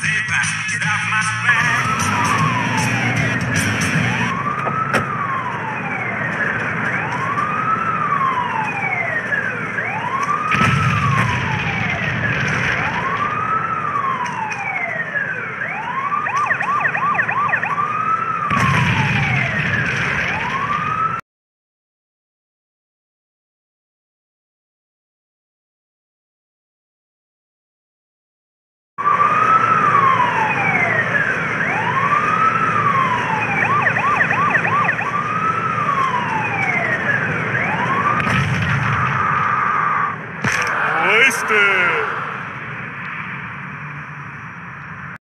Get off my back. スト